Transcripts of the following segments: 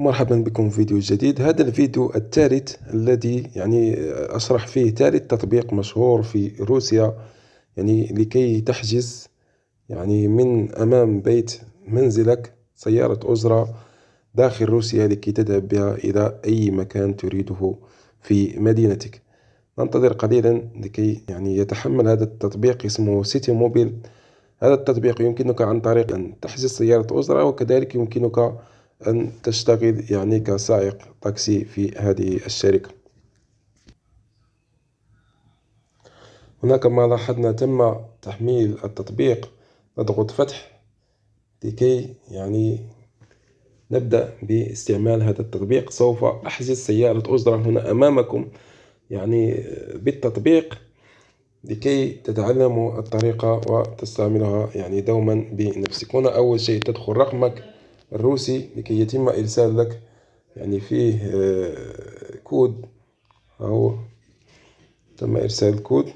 مرحبا بكم في فيديو جديد. هذا الفيديو الثالث الذي يعني أشرح فيه ثالث تطبيق مشهور في روسيا يعني لكي تحجز يعني من أمام بيت منزلك سيارة أجرة داخل روسيا لكي تذهب بها إلى أي مكان تريده في مدينتك. ننتظر قليلا لكي يعني يتحمل هذا التطبيق اسمه سيتي موبيل. هذا التطبيق يمكنك عن طريق أن تحجز سيارة أجرة وكذلك يمكنك أن تشتغل يعني كسائق تاكسي في هذه الشركة. هنا كما لاحظنا تم تحميل التطبيق نضغط فتح لكي يعني نبدأ باستعمال هذا التطبيق. سوف أحجز سيارة أجرة هنا أمامكم يعني بالتطبيق لكي تتعلموا الطريقة وتستعملها يعني دوما بنفسك. هنا أول شيء تدخل رقمك الروسي لكي يتم إرسال لك يعني فيه آه، كود. أو تم إرسال كود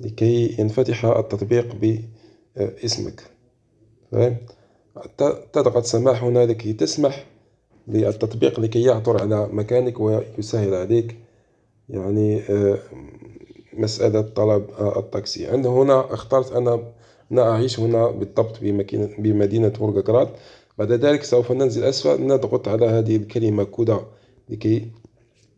لكي ينفتح التطبيق باسمك. فهم؟ تضغط سماح هنا لكي تسمح للتطبيق لكي يعثر على مكانك ويسهل عليك يعني آه، مسألة طلب التاكسي. عند هنا اخترت أنا أنا أعيش هنا بالضبط بمدينة فولغغراد بعد ذلك سوف ننزل أسفل نضغط على هذه الكلمة كودا لكي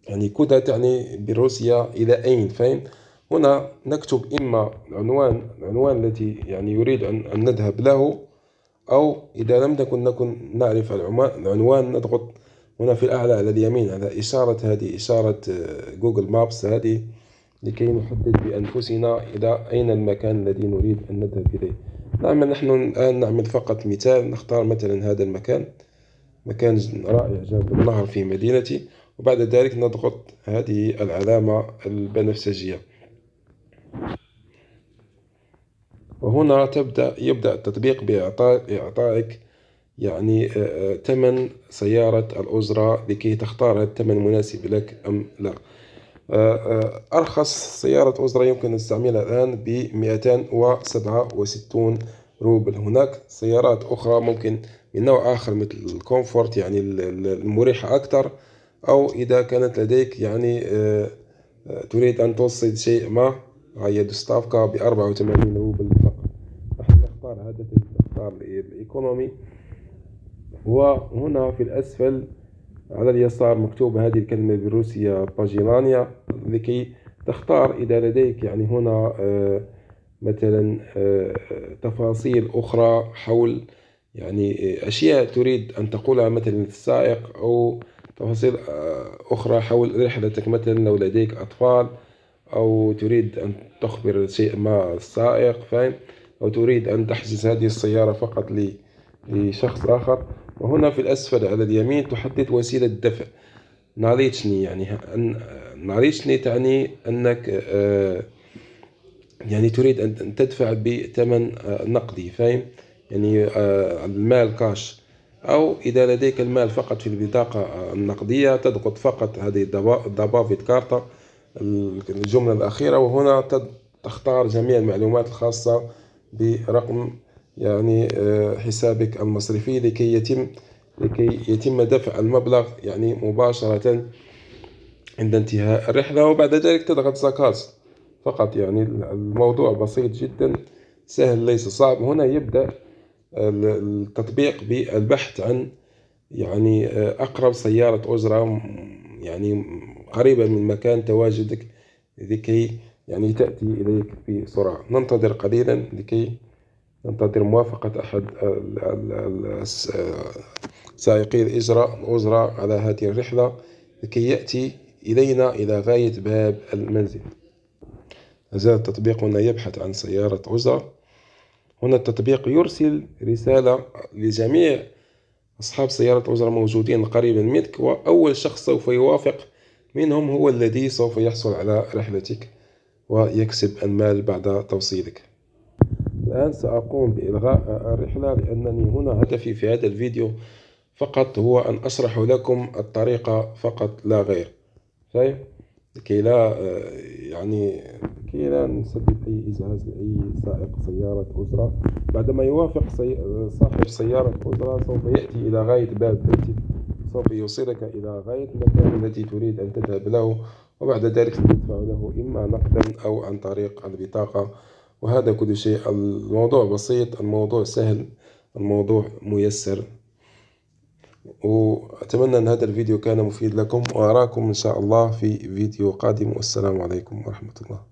يعني كودا تعني بروسيا إلى أين فين هنا نكتب إما العنوان العنوان الذي يعني يريد أن نذهب له أو إذا لم نكن نكن نعرف العنوان نضغط هنا في الأعلى على اليمين على إشارة هذه إشارة جوجل مابس هذه لكي نحدد بأنفسنا إلى أين المكان الذي نريد أن نذهب إليه. نعم نحن الآن نعمل فقط مثال نختار مثلا هذا المكان مكان رائع جانب النهر في مدينتي وبعد ذلك نضغط هذه العلامة البنفسجية. وهنا تبدأ يبدأ التطبيق بإعطاء إعطائك يعني ثمن سيارة الأجرة لكي تختار الثمن مناسب لك أم لا. أرخص سيارة أجرة يمكن استعمالها الآن ب 267 روبل. هناك سيارات أخرى ممكن من نوع آخر مثل ال комфорт يعني المريحة أكثر أو إذا كانت لديك يعني آه، آه، تريد أن توصل شيء ما هي доставка ب 84 روبل. فقط نحن نختار هذا نختار ال economy. وهنا في الأسفل على اليسار مكتوب هذه الكلمة بالروسية باجيلانيا لكي تختار إذا لديك يعني هنا آه، مثلا آه، تفاصيل أخرى حول يعني أشياء تريد أن تقولها مثلا للسائق أو تفاصيل آه، أخرى حول رحلتك مثلا لو لديك أطفال أو تريد أن تخبر شيء ما السائق فاهم؟ أو تريد أن تحجز هذه السيارة فقط لشخص آخر. وهنا في الأسفل على اليمين تحدد وسيلة دفع. ناريتشني يعني ناريتشني تعني أنك آه، يعني تريد أن تدفع بثمن آه، نقدي فاهم؟ يعني آه، المال كاش. أو إذا لديك المال فقط في البطاقة النقدية تضغط فقط هذه دابافيت كارتا الجملة الأخيرة وهنا تختار جميع المعلومات الخاصة برقم يعني آه، حسابك المصرفي لكي يتم لكي يتم دفع المبلغ يعني مباشرة عند انتهاء الرحلة وبعد ذلك تضغط زكاة فقط. يعني الموضوع بسيط جدا سهل ليس صعب. هنا يبدأ التطبيق بالبحث عن يعني آه، أقرب سيارة أجرة يعني قريبة من مكان تواجدك لكي يعني تأتي إليك بسرعة. ننتظر قليلا لكي ننتظر موافقة أحد سائقي الإجراء الأجرة على هذه الرحلة لكي يأتي إلينا إلى غاية باب المنزل. زال التطبيق هنا يبحث عن سيارة أجرة. هنا التطبيق يرسل رسالة لجميع أصحاب سيارة أجرة موجودين قريبا منك وأول شخص سوف يوافق منهم هو الذي سوف يحصل على رحلتك ويكسب المال بعد توصيلك. الآن سأقوم بإلغاء الرحلة لأنني هنا هدفي في هذا الفيديو فقط هو أن أشرح لكم الطريقة فقط لا غير. طيب؟ لكي لا يعني لكي لا نسبب أي إزعاج لأي سائق سيارة أجرة بعدما يوافق صاحب سيارة أجرة سوف يأتي إلى غاية باب بيتك سوف يوصلك إلى غاية المكان التي تريد أن تذهب له. وبعد ذلك تدفع له إما نقدا أو عن طريق البطاقة. وهذا كل شيء. الموضوع بسيط الموضوع سهل الموضوع ميسر. وأتمنى أن هذا الفيديو كان مفيد لكم وأراكم إن شاء الله في فيديو قادم. والسلام عليكم ورحمة الله.